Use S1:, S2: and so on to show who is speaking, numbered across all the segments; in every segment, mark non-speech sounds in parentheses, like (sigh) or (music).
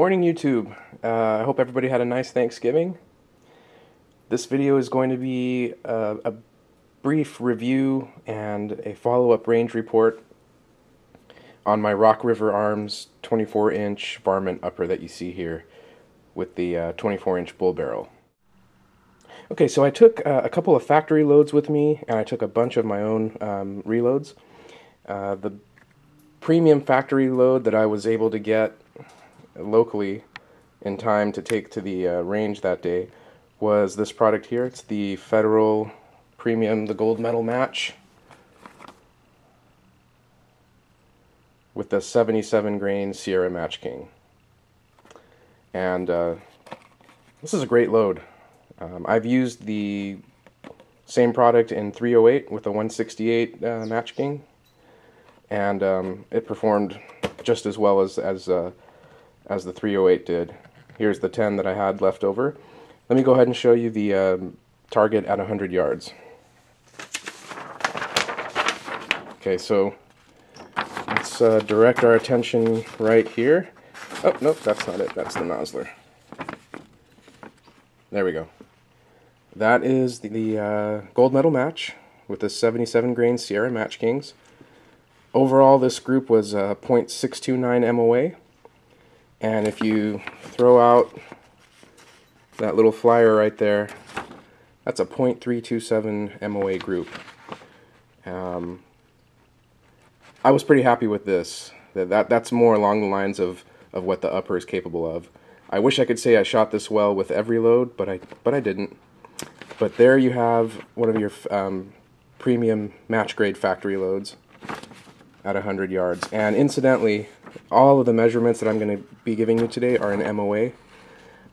S1: morning, YouTube. Uh, I hope everybody had a nice Thanksgiving. This video is going to be a, a brief review and a follow-up range report on my Rock River Arms 24-inch varmint upper that you see here with the 24-inch uh, bull barrel. Okay, so I took uh, a couple of factory loads with me, and I took a bunch of my own um, reloads. Uh, the premium factory load that I was able to get locally in time to take to the uh, range that day was this product here. It's the Federal Premium, the gold medal match with the 77 grain Sierra Match King. And uh, this is a great load. Um, I've used the same product in 308 with a 168 uh, Match King, and um, it performed just as well as as uh, as the 308 did. Here's the 10 that I had left over. Let me go ahead and show you the um, target at 100 yards. Okay, so let's uh, direct our attention right here. Oh, nope, that's not it. That's the Nosler. There we go. That is the, the uh, gold medal match with the 77 grain Sierra Match Kings. Overall, this group was uh, 0.629 MOA. And if you throw out that little flyer right there, that's a 0.327 MOA group. Um, I was pretty happy with this. That, that That's more along the lines of, of what the upper is capable of. I wish I could say I shot this well with every load, but I, but I didn't. But there you have one of your um, premium match grade factory loads at 100 yards. And incidentally, all of the measurements that I'm going to be giving you today are in MOA,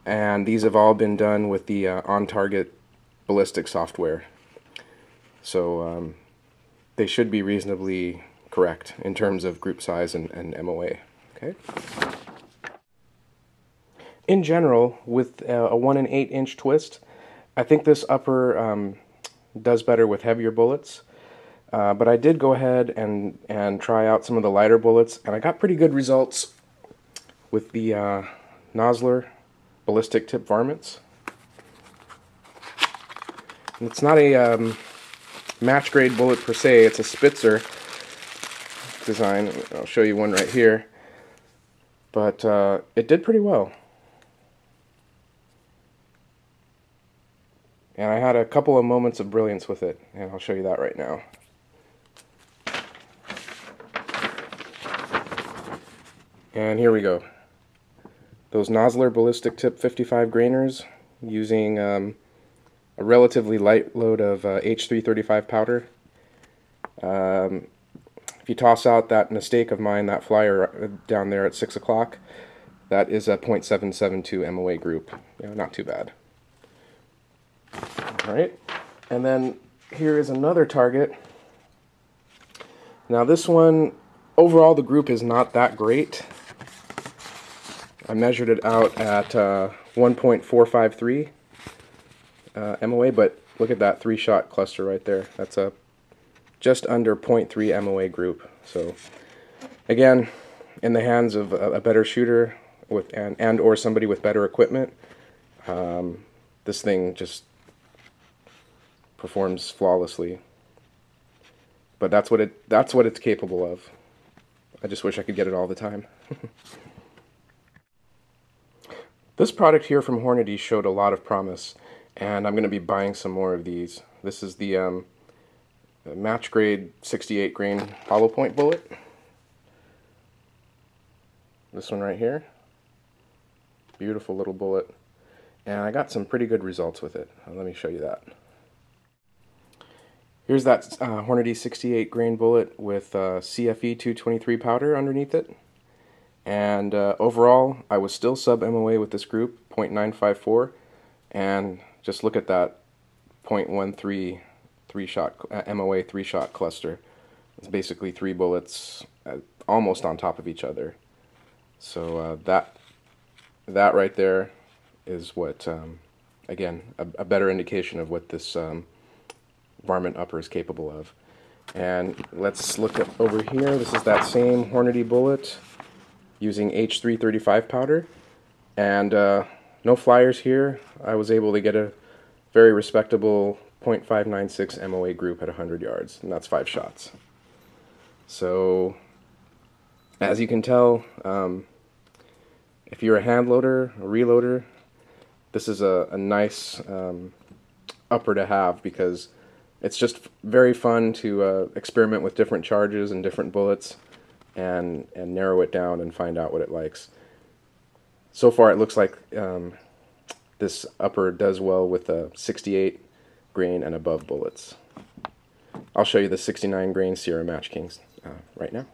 S1: and these have all been done with the uh, on-target ballistic software. So um, they should be reasonably correct in terms of group size and, and MOA. Okay. In general, with uh, a 1 and 8 inch twist, I think this upper um, does better with heavier bullets. Uh, but I did go ahead and, and try out some of the lighter bullets, and I got pretty good results with the uh, Nosler ballistic tip varmints. And it's not a um, match grade bullet per se, it's a Spitzer design. I'll show you one right here. But uh, it did pretty well. And I had a couple of moments of brilliance with it, and I'll show you that right now. And here we go. Those Nosler ballistic tip 55 grainers using um, a relatively light load of uh, H335 powder. Um, if you toss out that mistake of mine, that flyer uh, down there at 6 o'clock, that is a .772 MOA group. Yeah, not too bad. Alright, and then here is another target. Now this one, overall the group is not that great. I measured it out at uh, 1.453 uh, MOA, but look at that three-shot cluster right there. That's a just under 0.3 MOA group. So again, in the hands of a, a better shooter with and, and or somebody with better equipment, um, this thing just performs flawlessly. But that's what it that's what it's capable of. I just wish I could get it all the time. (laughs) This product here from Hornady showed a lot of promise, and I'm going to be buying some more of these. This is the um, match grade 68 grain hollow point bullet. This one right here. Beautiful little bullet. And I got some pretty good results with it. Let me show you that. Here's that uh, Hornady 68 grain bullet with uh, CFE 223 powder underneath it. And uh, overall, I was still sub MOA with this group, 0.954. And just look at that 0.13 three shot uh, MOA three shot cluster. It's basically three bullets uh, almost on top of each other. So uh, that that right there is what um, again a, a, better indication of what this um, varmint upper is capable of. And let's look at over here. This is that same Hornady bullet using H335 powder. And uh, no flyers here. I was able to get a very respectable .596 MOA group at 100 yards, and that's five shots. So, as you can tell, um, if you're a hand loader, a reloader, this is a, a nice um, upper to have because it's just very fun to uh, experiment with different charges and different bullets and, and narrow it down and find out what it likes. So far it looks like um, this upper does well with a 68 grain and above bullets. I'll show you the 69 grain Sierra Match Kings uh, right now.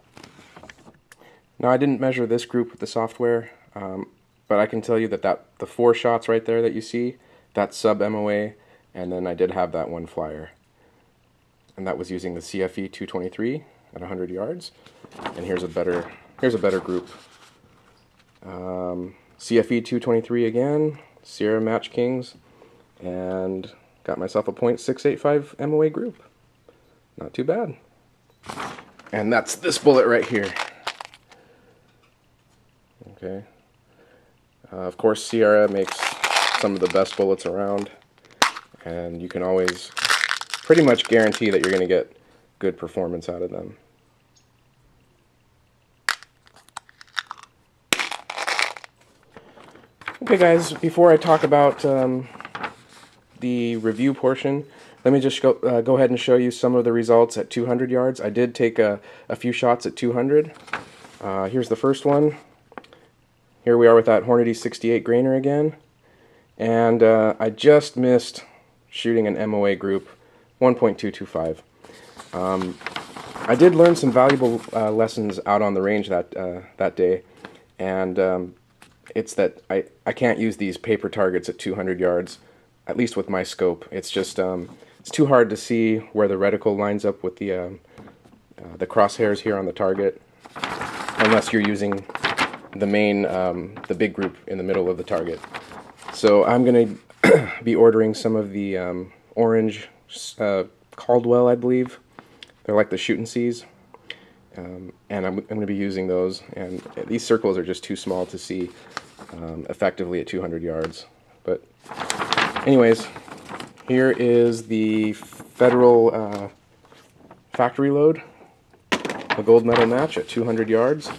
S1: Now I didn't measure this group with the software, um, but I can tell you that, that the four shots right there that you see, that's sub MOA, and then I did have that one flyer. And that was using the CFE 223 at 100 yards. And here's a better, here's a better group. Um, CFE 223 again, Sierra Match Kings, and got myself a .685 MOA group. Not too bad. And that's this bullet right here. Okay. Uh, of course, Sierra makes some of the best bullets around, and you can always pretty much guarantee that you're going to get good performance out of them. Okay guys, before I talk about um, the review portion, let me just go, uh, go ahead and show you some of the results at 200 yards. I did take a, a few shots at 200. Uh, here's the first one. Here we are with that Hornady 68 grainer again. And uh, I just missed shooting an MOA group 1.225. Um, I did learn some valuable uh, lessons out on the range that uh, that day, and um, it's that I, I can't use these paper targets at 200 yards, at least with my scope. It's just um, it's too hard to see where the reticle lines up with the um, uh, the crosshairs here on the target, unless you're using the main um, the big group in the middle of the target. So I'm going (coughs) to be ordering some of the um, orange uh, Caldwell, I believe. They're like the Shoot-N-Cs. Um, and I'm, I'm going to be using those. And these circles are just too small to see um, effectively at 200 yards. But anyways, here is the Federal uh, factory load, a gold medal match at 200 yards.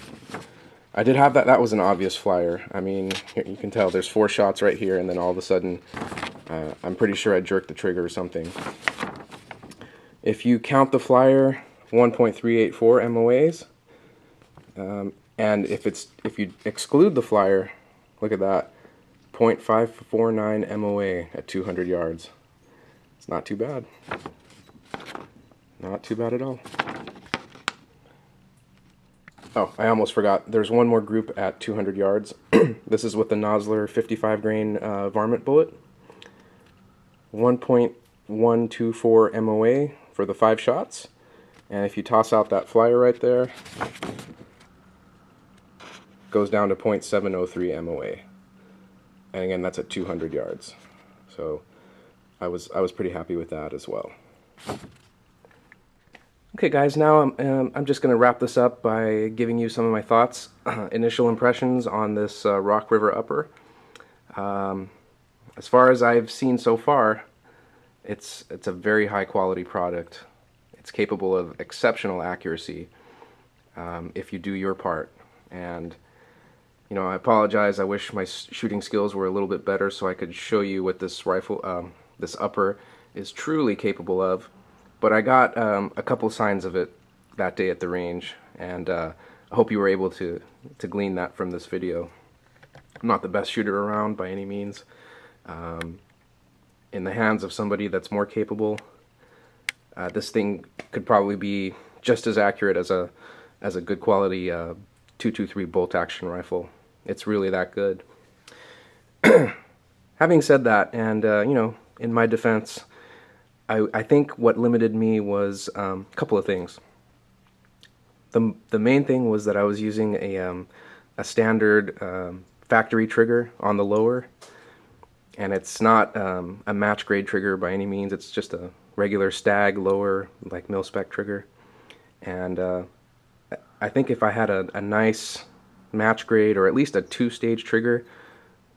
S1: I did have that. That was an obvious flyer. I mean, you can tell there's four shots right here, and then all of a sudden, uh, I'm pretty sure I jerked the trigger or something. If you count the flyer, 1.384 MOAs, um, and if it's if you exclude the flyer, look at that, 0.549 MOA at 200 yards. It's not too bad. Not too bad at all. Oh, I almost forgot. There's one more group at 200 yards. (clears throat) this is with the Nosler 55 grain uh, varmint bullet. 1.124 MOA for the five shots. And if you toss out that flyer right there, goes down to 0.703 MOA. And again, that's at 200 yards. So I was I was pretty happy with that as well. Okay guys, now I'm, um, I'm just going to wrap this up by giving you some of my thoughts, (clears throat) initial impressions on this uh, Rock River Upper. Um, as far as I've seen so far, it's, it's a very high quality product. It's capable of exceptional accuracy um, if you do your part. And, you know, I apologize, I wish my shooting skills were a little bit better so I could show you what this rifle, um, this upper is truly capable of. But I got um, a couple signs of it that day at the range, and uh, I hope you were able to, to glean that from this video. I'm not the best shooter around by any means. Um, in the hands of somebody that's more capable, uh, this thing could probably be just as accurate as a as a good quality uh, 223 bolt action rifle. It's really that good. (clears throat) Having said that, and uh, you know, in my defense, I, I think what limited me was um, a couple of things. The, the main thing was that I was using a, um, a standard um, factory trigger on the lower, and it's not um, a match grade trigger by any means. It's just a regular Stag lower, like mil spec trigger. And uh, I think if I had a, a nice match grade or at least a two stage trigger,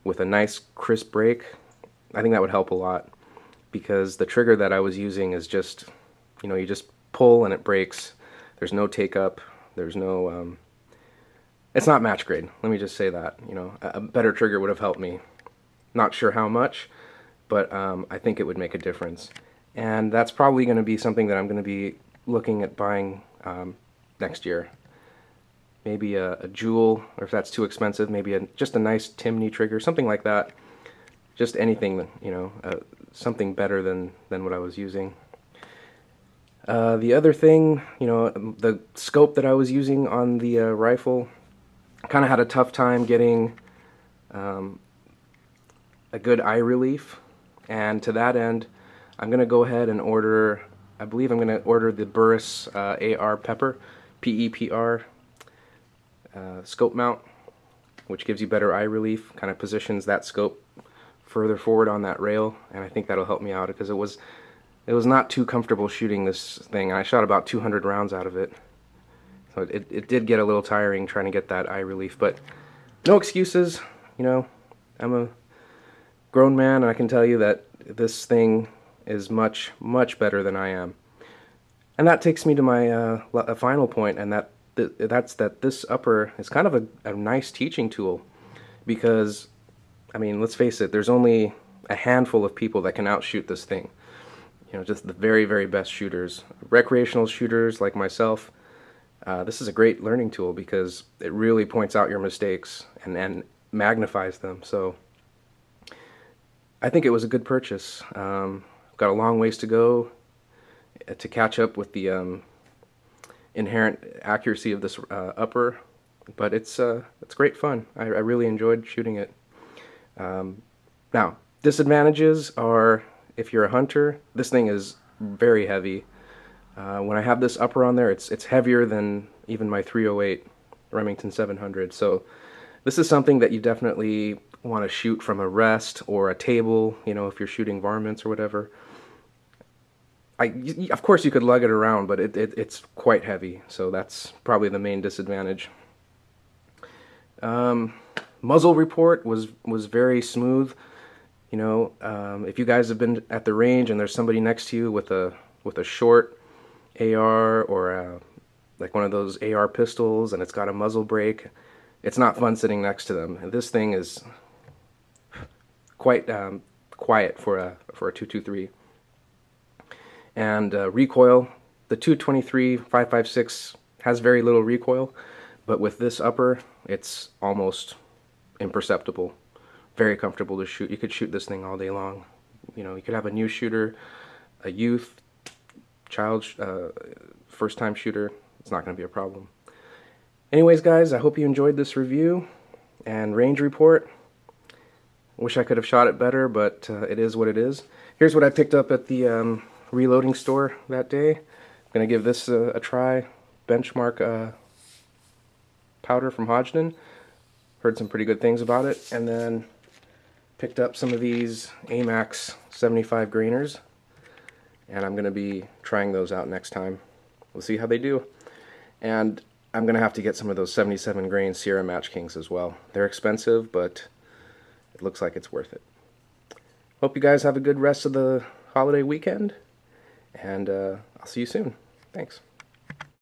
S1: with a nice crisp break, I think that would help a lot because the trigger that I was using is just, you know, you just pull and it breaks. There's no take up. There's no, um, it's not match grade. Let me just say that, you know, a better trigger would have helped me. Not sure how much, but um, I think it would make a difference. And that's probably going to be something that I'm going to be looking at buying um, next year. Maybe a, a Jewell, or if that's too expensive, maybe a, just a nice Timney trigger, something like that. Just anything, you know, uh, something better than, than what I was using. Uh, the other thing, you know, the scope that I was using on the uh, rifle, kind of had a tough time getting um, a good eye relief. And to that end, I'm going to go ahead and order, I believe I'm going to order the Burris uh, AR Pepper, P-E-P-R uh, scope mount, which gives you better eye relief, kind of positions that scope further forward on that rail, and I think that'll help me out because it was it was not too comfortable shooting this thing. I shot about 200 rounds out of it. So it, it did get a little tiring trying to get that eye relief, but no excuses, you know. I'm a grown man and I can tell you that this thing is much, much better than I am. And that takes me to my uh, final point, and that th that's that this upper is kind of a, a nice teaching tool because, I mean, let's face it, there's only a handful of people that can outshoot this thing. You know, just the very, very best shooters. Recreational shooters like myself, uh, this is a great learning tool because it really points out your mistakes and, and magnifies them. So I think it was a good purchase. Um, got a long ways to go uh, to catch up with the um, inherent accuracy of this uh, upper, but it's uh, it's great fun. I, I, really enjoyed shooting it. Um, now, disadvantages are if you're a hunter, this thing is very heavy. Uh, when I have this upper on there, it's it's heavier than even my 308 Remington 700. So this is something that you definitely want to shoot from a rest or a table, you know, if you're shooting varmints or whatever. I, of course you could lug it around, but it, it, it's quite heavy, so that's probably the main disadvantage. Um, muzzle report was, was very smooth. You know, um, if you guys have been at the range and there's somebody next to you with a, with a short AR or a, like one of those AR pistols and it's got a muzzle brake, it's not fun sitting next to them. And this thing is quite um, quiet for a, for a 223 and uh, recoil. The 223 556 has very little recoil, but with this upper, it's almost imperceptible. Very comfortable to shoot. You could shoot this thing all day long. You know, you could have a new shooter, a youth, child, uh, first-time shooter. It's not going to be a problem. Anyways, guys, I hope you enjoyed this review and range report. Wish I could have shot it better, but uh, it is what it is. Here's what I picked up at the um, reloading store that day. I'm going to give this a, a try. Benchmark uh, powder from Hodgdon. Heard some pretty good things about it. And then picked up some of these AMAX 75 grainers. And I'm going to be trying those out next time. We'll see how they do. And I'm going to have to get some of those 77 grain Sierra Match Kings as well. They're expensive, but it looks like it's worth it. Hope you guys have a good rest of the holiday weekend and uh, I'll see you soon. Thanks.